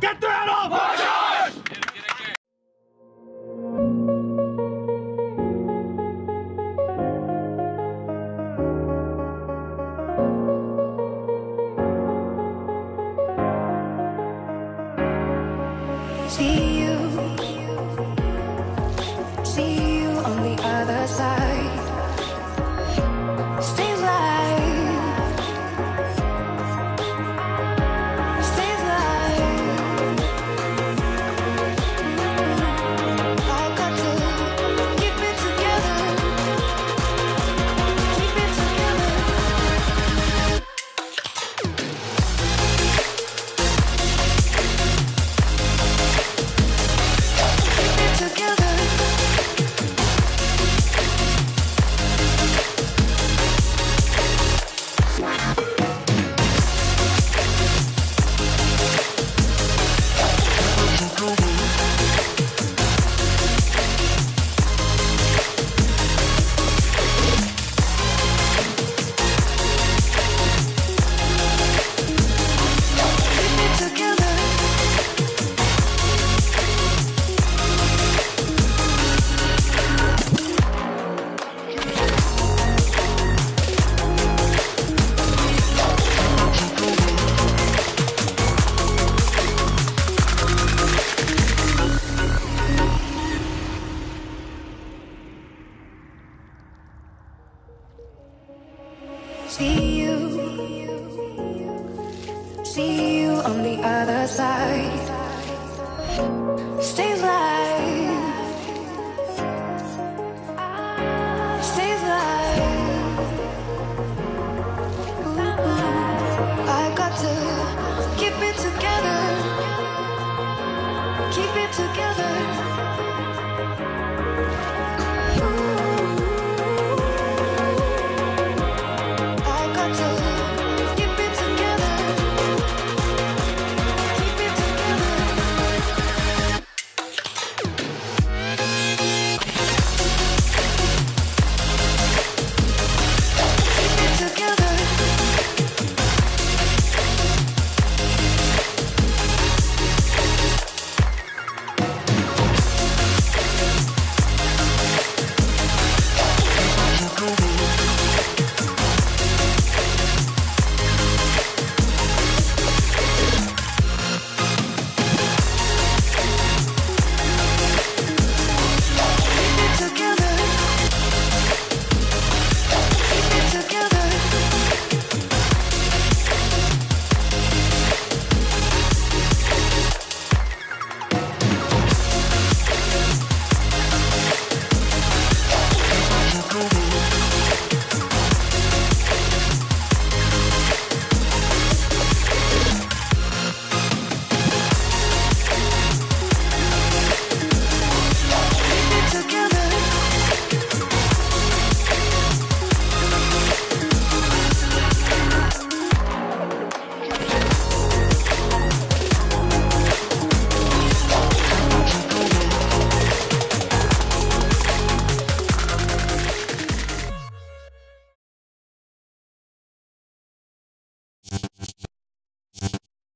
Get the hell off my charge! See See you. See you on the other side. Stays light. Stays light. Ooh, I got to keep it together. Keep it together.